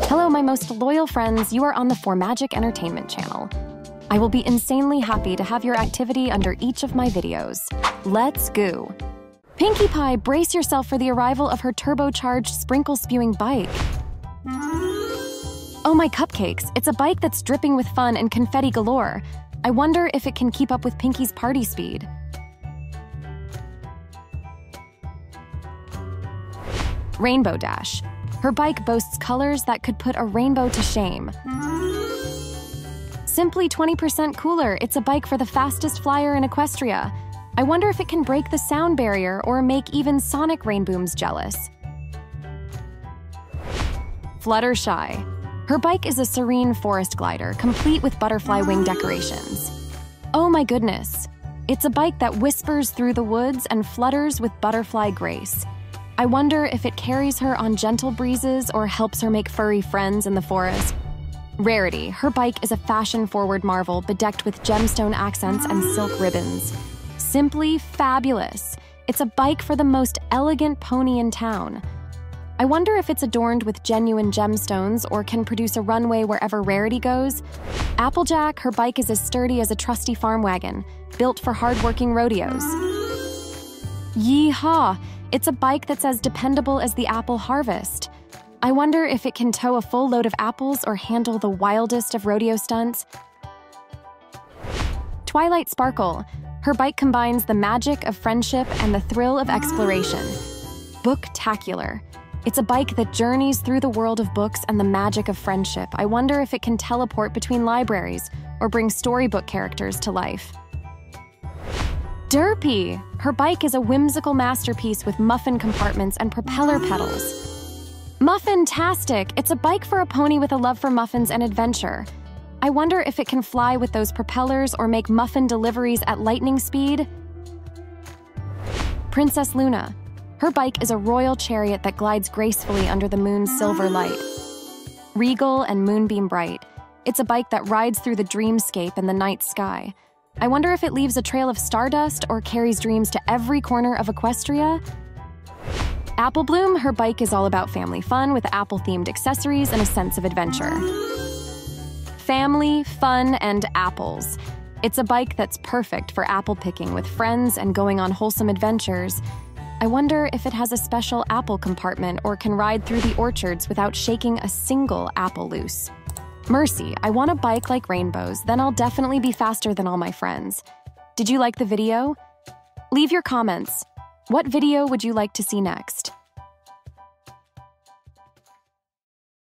Hello, my most loyal friends. You are on the Formagic Entertainment channel. I will be insanely happy to have your activity under each of my videos. Let's go! Pinkie Pie, brace yourself for the arrival of her turbocharged sprinkle spewing bike. Oh, my cupcakes! It's a bike that's dripping with fun and confetti galore. I wonder if it can keep up with Pinkie's party speed. Rainbow Dash. Her bike boasts colors that could put a rainbow to shame. Simply 20% cooler, it's a bike for the fastest flyer in Equestria. I wonder if it can break the sound barrier or make even Sonic Rainbooms jealous. Fluttershy. Her bike is a serene forest glider, complete with butterfly wing decorations. Oh my goodness! It's a bike that whispers through the woods and flutters with butterfly grace. I wonder if it carries her on gentle breezes or helps her make furry friends in the forest. Rarity, her bike is a fashion forward marvel bedecked with gemstone accents and silk ribbons. Simply fabulous. It's a bike for the most elegant pony in town. I wonder if it's adorned with genuine gemstones or can produce a runway wherever Rarity goes. Applejack, her bike is as sturdy as a trusty farm wagon, built for hardworking rodeos. Yeehaw! It's a bike that's as dependable as the apple harvest. I wonder if it can tow a full load of apples or handle the wildest of rodeo stunts. Twilight Sparkle. Her bike combines the magic of friendship and the thrill of exploration. Booktacular. It's a bike that journeys through the world of books and the magic of friendship. I wonder if it can teleport between libraries or bring storybook characters to life. Derpy! Her bike is a whimsical masterpiece with muffin compartments and propeller pedals. Muffin-tastic! It's a bike for a pony with a love for muffins and adventure. I wonder if it can fly with those propellers or make muffin deliveries at lightning speed. Princess Luna. Her bike is a royal chariot that glides gracefully under the moon's silver light. Regal and moonbeam bright. It's a bike that rides through the dreamscape and the night sky. I wonder if it leaves a trail of stardust or carries dreams to every corner of Equestria. Apple Bloom, her bike is all about family fun with apple themed accessories and a sense of adventure. Family, fun, and apples. It's a bike that's perfect for apple picking with friends and going on wholesome adventures. I wonder if it has a special apple compartment or can ride through the orchards without shaking a single apple loose. Mercy, I want a bike like Rainbow's, then I'll definitely be faster than all my friends. Did you like the video? Leave your comments. What video would you like to see next?